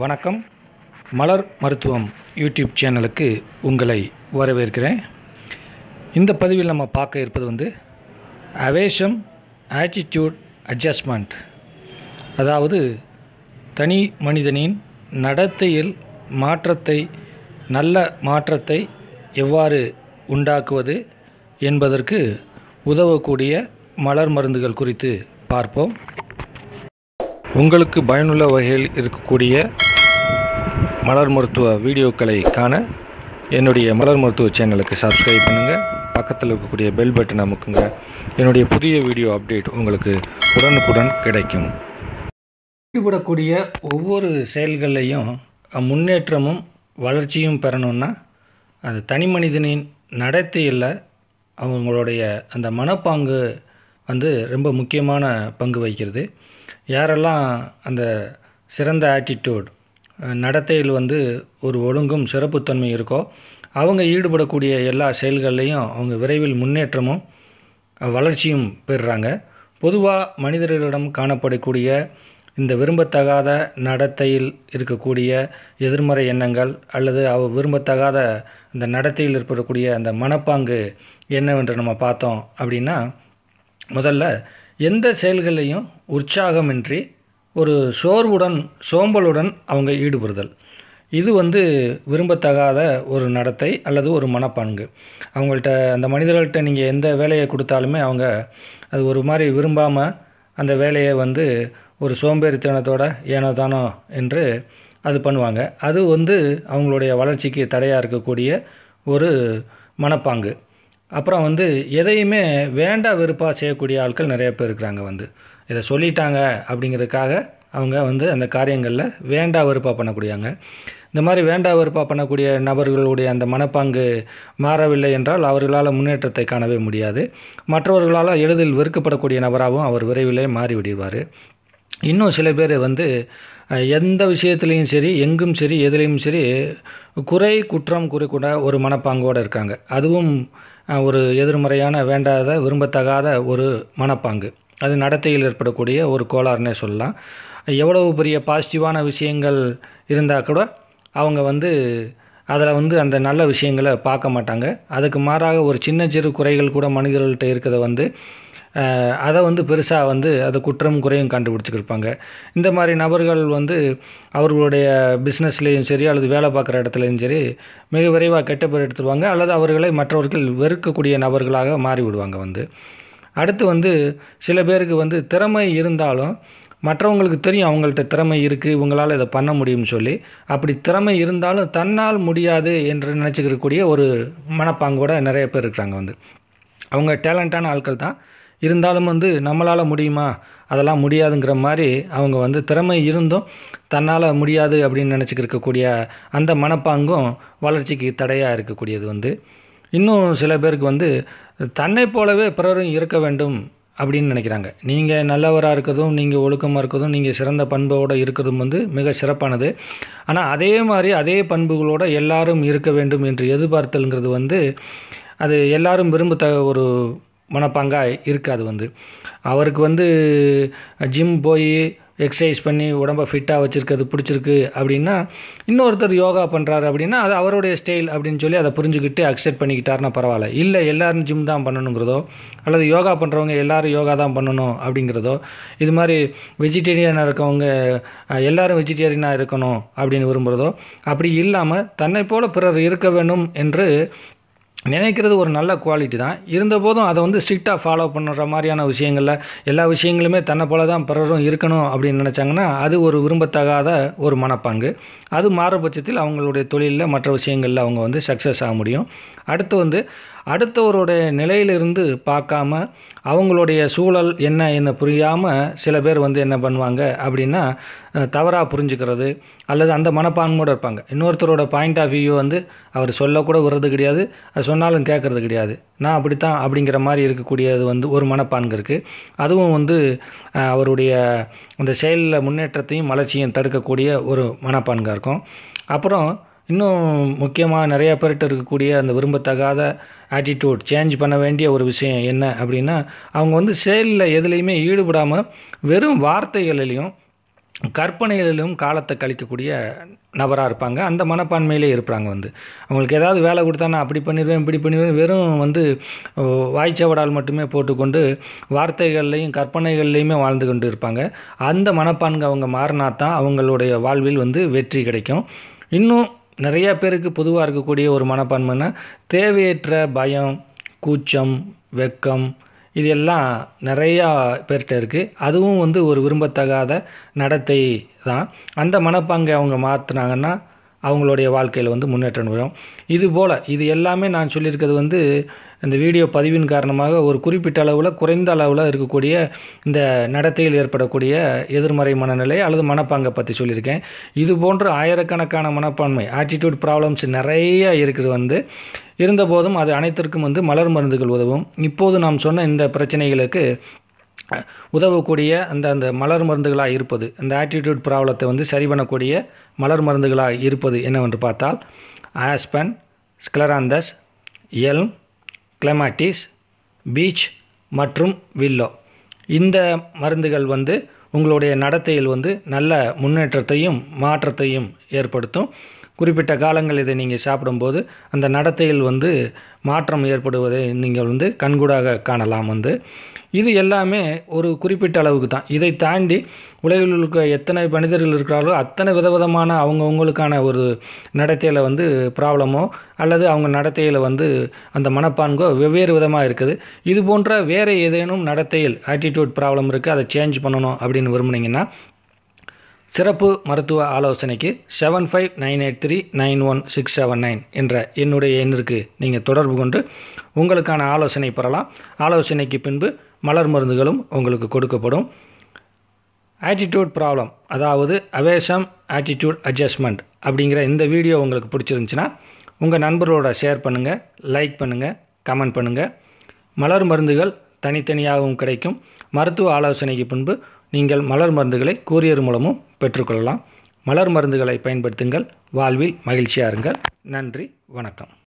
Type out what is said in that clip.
வணக்கம். மலர் மருத்துவம் யூடியூப் சேனலுக்கு உங்களை வரவேற்கிறேன். இந்த பதிவில் நம்ம பார்க்க இருப்பது வந்து அவேஷம் ஆட்டிடியூட் அட்ஜஸ்ட்மெண்ட். அதாவது தனி மனிதனின் நடத்தையில் மாற்றத்தை நல்ல மாற்றத்தை எவ்வாறு உண்டாக்குவது என்பதற்கு உதவக்கூடிய மலர் மருந்துகள் குறித்து பார்ப்போம். உங்களுக்கு பயனுள்ள வகையில் இருக்கக்கூடிய மலர் மருத்துவ வீடியோக்களை காண என்னுடைய மலர் மருத்துவ சேனலுக்கு சப்ஸ்கிரைப் பண்ணுங்கள் பக்கத்தில் இருக்கக்கூடிய பெல் பட்டன் அமுக்குங்க. என்னுடைய புதிய வீடியோ அப்டேட் உங்களுக்கு உடனுக்குடன் கிடைக்கும். ஈடுபடக்கூடிய ஒவ்வொரு செயல்களையும் முன்னேற்றமும் வளர்ச்சியும் பெறணும்னா அது தனி மனிதனின் நடத்தையில் அவங்களுடைய அந்த மனப்பாங்கு வந்து ரொம்ப முக்கியமான பங்கு வகிக்கிறது. யாரெல்லாம் அந்த சிறந்த ஆட்டிடியூட் நடத்தையில் வந்து ஒரு ஒழுங்கும் சிறப்புத்தன்மை இருக்கோ அவங்க ஈடுபடக்கூடிய எல்லா செயல்கள்லையும் அவங்க விரைவில் முன்னேற்றமும் வளர்ச்சியும் பெறுறாங்க. பொதுவாக மனிதர்களிடம் காணப்படக்கூடிய இந்த விரும்பத்தகாத நடத்தையில் இருக்கக்கூடிய எதிர்மறை எண்ணங்கள் அல்லது அவ விரும்பத்தகாத இந்த நடத்தையில் இருக்கக்கூடிய அந்த மனப்பாங்கு என்னவென்று நம்ம பார்த்தோம் அப்படின்னா முதல்ல எந்த செயல்களையும் உற்சாகமின்றி ஒரு சோர்வுடன் சோம்பலுடன் அவங்க ஈடுபடுதல். இது வந்து விரும்பத்தகாத ஒரு நடத்தை அல்லது ஒரு மனப்பான்கு. அவங்கள்ட்ட அந்த மனிதர்கள்ட்ட நீங்கள் எந்த வேலையை கொடுத்தாலுமே அவங்க அது ஒரு மாதிரி விரும்பாமல் அந்த வேலையை வந்து ஒரு சோம்பேறித்தனத்தோட ஏனோ தானோ என்று அது பண்ணுவாங்க. அது வந்து அவங்களுடைய வளர்ச்சிக்கு தடையாக இருக்கக்கூடிய ஒரு மனப்பாங்கு அப்புறம் வந்து எதையுமே வேண்டா வெறுப்பாக செய்யக்கூடிய ஆட்கள் நிறைய பேர் இருக்கிறாங்க வந்து. இதை சொல்லிட்டாங்க அப்படிங்கிறதுக்காக அவங்க வந்து அந்த காரியங்களில் வேண்டா வெறுப்பாக பண்ணக்கூடியாங்க. இந்த மாதிரி வேண்டா வெறுப்பாக பண்ணக்கூடிய நபர்களுடைய அந்த மனப்பாங்கு மாறவில்லை என்றால் அவர்களால் முன்னேற்றத்தை காணவே முடியாது. மற்றவர்களால் எளிதில் வெறுக்கப்படக்கூடிய நபராகவும் அவர் விரைவிலே மாறிவிடுவார். இன்னும் சில பேர் வந்து எந்த விஷயத்துலேயும் சரி எங்கும் சரி எதுலேயும் சரி குறை குற்றம் குறிக்கூட ஒரு மனப்பாங்கோடு இருக்காங்க. அதுவும் ஒரு எதிர்மறையான வேண்டாத விரும்பத்தகாத ஒரு மனப்பாங்கு. அது நடத்தையில் ஏற்படக்கூடிய ஒரு கோளாறுனே சொல்லலாம். எவ்வளவு பெரிய பாசிட்டிவான விஷயங்கள் இருந்தால் கூட அவங்க வந்து அதில் வந்து அந்த நல்ல விஷயங்களை பார்க்க மாட்டாங்க. அதுக்கு மாறாக ஒரு சின்ன சிறு குறைகள் கூட மனிதர்கள்ட்ட இருக்கிறத வந்து அதை வந்து பெருசாக வந்து அதை குற்றம் குறையும் கண்டுபிடிச்சிக்கிருப்பாங்க இந்த மாதிரி நபர்கள் வந்து அவர்களுடைய பிஸ்னஸ்லேயும் சரி அல்லது வேலை பார்க்குற இடத்துலையும் சரி மிக விரைவாக கெட்ட பேர் எடுத்துருவாங்க அல்லது அவர்களை மற்றவர்கள் வெறுக்கக்கூடிய நபர்களாக மாறிவிடுவாங்க வந்து. அடுத்து வந்து சில பேருக்கு வந்து திறமை இருந்தாலும் மற்றவங்களுக்கு தெரியும் அவங்கள்ட்ட திறமை இருக்குது இவங்களால் இதை பண்ண முடியும்னு சொல்லி. அப்படி திறமை இருந்தாலும் தன்னால் முடியாது என்று நினச்சிக்கிறக்கூடிய ஒரு மனப்பாங்கோட நிறைய பேர் இருக்கிறாங்க வந்து. அவங்க டேலண்டான ஆட்கள் தான். இருந்தாலும் வந்து நம்மளால் முடியுமா? அதெல்லாம் முடியாதுங்கிற மாதிரி அவங்க வந்து திறமை இருந்தும் தன்னால் முடியாது அப்படின்னு நினச்சிக்கிருக்கக்கூடிய அந்த மனப்பாங்கும் வளர்ச்சிக்கு தடையாக இருக்கக்கூடியது வந்து. இன்னும் சில பேருக்கு வந்து தன்னை போலவே பிறரும் இருக்க வேண்டும் அப்படின்னு நினைக்கிறாங்க. நீங்கள் நல்லவராக இருக்கிறதும் நீங்கள் ஒழுக்கமாக இருக்கிறதும் நீங்கள் சிறந்த பண்போடு இருக்கிறதும் வந்து மிக சிறப்பானது. ஆனால் அதே மாதிரி அதே பண்புகளோடு எல்லாரும் இருக்க வேண்டும் என்று எதிர்பார்த்தல்ங்கிறது வந்து அது எல்லாரும் விரும்பத்த ஒரு மனப்பாங்காக இருக்காது வந்து. அவருக்கு வந்து ஜிம் போய் எக்ஸசைஸ் பண்ணி உடம்பை ஃபிட்டாக வச்சுருக்கிறது பிடிச்சிருக்கு அப்படின்னா இன்னொருத்தர் யோகா பண்ணுறாரு அப்படின்னா அது அவருடைய ஸ்டைல் அப்படின்னு சொல்லி அதை புரிஞ்சுக்கிட்டு அக்செப்ட் பண்ணிக்கிட்டாருன்னா பரவாயில்ல. இல்லை எல்லோரும் ஜிம் தான் பண்ணணுங்கிறதோ அல்லது யோகா பண்ணுறவங்க எல்லோரும் யோகா தான் பண்ணணும் அப்படிங்கிறதோ இது மாதிரி வெஜிடேரியனாக இருக்கவங்க எல்லோரும் வெஜிடேரியனாக இருக்கணும் அப்படின்னு விரும்புகிறதோ அப்படி இல்லாமல் தன்னை போல் பிறர் இருக்க வேண்டும் என்று நினைக்கிறது ஒரு நல்ல குவாலிட்டி தான். இருந்தபோதும் அதை வந்து ஸ்ட்ரிக்டாக ஃபாலோ பண்ணுற மாதிரியான விஷயங்களில் எல்லா விஷயங்களுமே தன்னை போல தான் பிறரும் இருக்கணும் அப்படின்னு நினச்சாங்கன்னா அது ஒரு விரும்பத்தகாத ஒரு மனப்பாங்கு. அது மாறுபட்சத்தில் அவங்களுடைய தொழிலில் மற்ற விஷயங்களில் அவங்க வந்து சக்ஸஸ் ஆக முடியும். அடுத்து வந்து அடுத்தவருடைய நிலையிலிருந்து பார்க்காம அவங்களுடைய சூழல் என்ன என்ன புரியாமல் சில பேர் வந்து என்ன பண்ணுவாங்க அப்படின்னா தவறாக புரிஞ்சுக்கிறது அல்லது அந்த மனப்பான்மையோடு இருப்பாங்க. இன்னொருத்தரோட பாயிண்ட் ஆஃப் வியூ வந்து அவர் சொல்லக்கூட விடுறது கிடையாது. அது சொன்னாலும் கேட்குறது கிடையாது. நான் அப்படித்தான் அப்படிங்கிற மாதிரி இருக்கக்கூடியது வந்து ஒரு மனப்பான்கு இருக்குது அதுவும் வந்து அவருடைய அந்த செயலில் முன்னேற்றத்தையும் வளர்ச்சியும் தடுக்கக்கூடிய ஒரு மனப்பான்காக இருக்கும். அப்புறம் இன்னும் முக்கியமாக நிறைய பேர்கிட்ட இருக்கக்கூடிய அந்த விரும்பத்தகாத ஆட்டிடியூட் சேஞ்ச் பண்ண வேண்டிய ஒரு விஷயம் என்ன அப்படின்னா அவங்க வந்து செயலில் எதுலேயுமே ஈடுபடாமல் வெறும் வார்த்தைகளிலையும் கற்பனைகளிலும் காலத்தை கழிக்கக்கூடிய நபராக இருப்பாங்க. அந்த மனப்பான்மையிலே இருப்பாங்க வந்து. அவங்களுக்கு ஏதாவது வேலை கொடுத்தா நான் அப்படி பண்ணிடுவேன் இப்படி பண்ணிடுவேன் வெறும் வந்து வாய்ச்சவடால் மட்டுமே போட்டுக்கொண்டு வார்த்தைகள்லையும் கற்பனைகள்லையுமே வாழ்ந்து கொண்டு இருப்பாங்க. அந்த மனப்பான்கு அவங்க மாறினா தான் அவங்களுடைய வாழ்வில் வந்து வெற்றி கிடைக்கும். இன்னும் நிறைய பேருக்கு பொதுவாக இருக்கக்கூடிய ஒரு மனப்பான்மைன்னா தேவையற்ற பயம் கூச்சம் வெக்கம் இது எல்லாம் நிறையா பேர்கிட்ட இருக்குது அதுவும் வந்து ஒரு விரும்பத்தகாத நடத்தை தான். அந்த மனப்பாங்கை அவங்க மாற்றினாங்கன்னா அவங்களுடைய வாழ்க்கையில் வந்து முன்னேற்றம் வரும். இது போல் இது எல்லாமே நான் சொல்லியிருக்கிறது வந்து இந்த வீடியோ பதிவின் காரணமாக ஒரு குறிப்பிட்ட அளவில் குறைந்த அளவில் இருக்கக்கூடிய இந்த நடத்தையில் ஏற்படக்கூடிய எதிர்மறை மனநிலை அல்லது மனப்பாங்கை பற்றி சொல்லியிருக்கேன். இது போன்ற ஆயிரக்கணக்கான மனப்பான்மை ஆட்டிடியூட் ப்ராப்ளம்ஸ் நிறைய இருக்குது வந்து இருந்தபோதும் அது அனைத்திற்கும் வந்து மலர் மருந்துகள் உதவும். இப்போது நாம் சொன்ன இந்த பிரச்சனைகளுக்கு உதவக்கூடிய அந்த அந்த மலர் மருந்துகளாக இருப்பது அந்த ஆட்டிடியூட் ப்ராப்ளத்தை வந்து சரி பண்ணக்கூடிய மலர் மருந்துகளாக இருப்பது என்னவென்று பார்த்தால் aspen scleranthus elm clematis beech மற்றும் வில்லோ இந்த மருந்துகள் வந்து உங்களுடைய நடத்தையில் வந்து நல்ல முன்னேற்றத்தையும் மாற்றத்தையும் ஏற்படுத்தும். குறிப்பிட்ட காலங்கள் இதை நீங்கள் சாப்பிடும்போது அந்த நடத்தையில் வந்து மாற்றம் ஏற்படுவதை நீங்கள் வந்து கண்கூடாக காணலாம் வந்து. இது எல்லாமே ஒரு குறிப்பிட்ட அளவுக்கு தான். இதை தாண்டி உலகில் இருக்க எத்தனை மனிதர்கள் இருக்கிறாரோ அத்தனை விதவிதமான அவங்கவுங்களுக்கான ஒரு நடத்தையில் வந்து ப்ராப்ளமோ அல்லது அவங்க நடத்தையில் வந்து அந்த மனப்பான்கோ வெவ்வேறு விதமாக இருக்குது. இது போன்ற வேறு ஏதேனும் நடத்தையில் ஆட்டிடியூட் ப்ராப்ளம் இருக்குது அதை சேஞ்ச் பண்ணணும் அப்படின்னு விரும்புனீங்கன்னா சிறப்பு மருத்துவ ஆலோசனைக்கு seven five nine eight three nine one six seven nine என்ற என்னுடைய எண்ணிற்கு நீங்கள் தொடர்பு கொண்டு உங்களுக்கான ஆலோசனை பெறலாம். ஆலோசனைக்கு பின்பு மலர் மருந்துகளும் உங்களுக்கு கொடுக்கப்படும். ஆட்டிடியூட் ப்ராப்ளம் அதாவது அவேசம் ஆட்டிடியூட் அட்ஜஸ்ட்மெண்ட் அப்படிங்கிற இந்த வீடியோ உங்களுக்கு பிடிச்சிருந்துச்சுன்னா உங்கள் நண்பர்களோட ஷேர் பண்ணுங்கள் லைக் பண்ணுங்கள் கமெண்ட் பண்ணுங்கள் மலர் மருந்துகள் தனித்தனியாகவும் கிடைக்கும். மருத்துவ ஆலோசனைக்கு பின்பு நீங்கள் மலர் மருந்துகளை கூரியர் மூலமும் பெற்றுக்கொள்ளலாம். மலர் மருந்துகளை பயன்படுத்துங்கள். வாழ்வில் மகிழ்ச்சியாக இருங்கள். நன்றி. வணக்கம்.